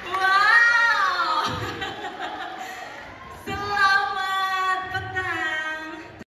Wow.